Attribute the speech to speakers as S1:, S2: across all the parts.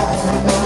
S1: shots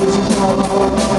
S1: This is not the world